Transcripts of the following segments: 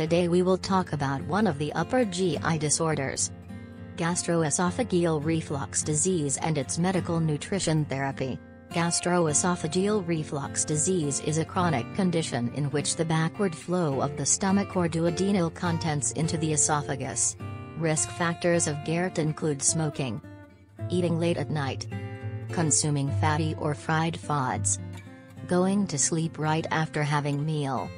Today we will talk about one of the upper GI disorders. Gastroesophageal reflux disease and its medical nutrition therapy. Gastroesophageal reflux disease is a chronic condition in which the backward flow of the stomach or duodenal contents into the esophagus. Risk factors of GERD include smoking, eating late at night, consuming fatty or fried foods, going to sleep right after having meal,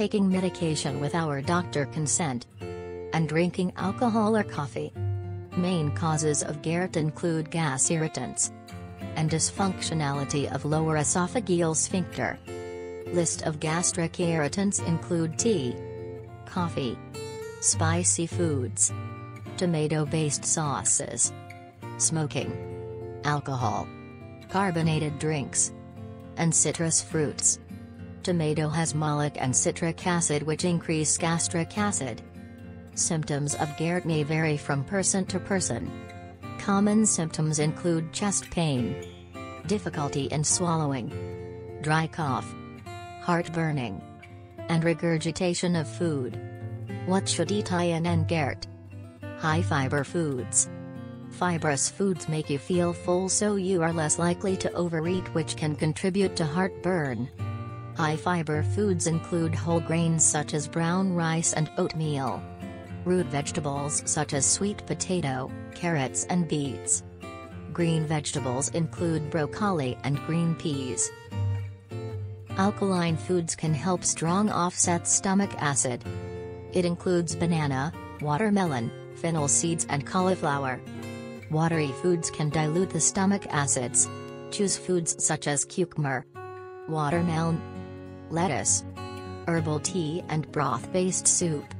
taking medication with our doctor consent, and drinking alcohol or coffee. Main causes of GERD include gastric irritants and dysfunctionality of lower esophageal sphincter. List of gastric irritants include tea, coffee, spicy foods, tomato-based sauces, smoking, alcohol, carbonated drinks, and citrus fruits. Tomato has malic and citric acid which increase gastric acid. Symptoms of GERD may vary from person to person. Common symptoms include chest pain, difficulty in swallowing, dry cough, heart burning, and regurgitation of food. What should eat in and GERD? High fiber foods. Fibrous foods make you feel full so you are less likely to overeat which can contribute to heartburn. High fiber foods include whole grains such as brown rice and oatmeal. Root vegetables such as sweet potato, carrots and beets. Green vegetables include broccoli and green peas. Alkaline foods can help strong offset stomach acid. It includes banana, watermelon, fennel seeds and cauliflower. Watery foods can dilute the stomach acids. Choose foods such as cucumber, watermelon, lettuce, herbal tea and broth-based soup.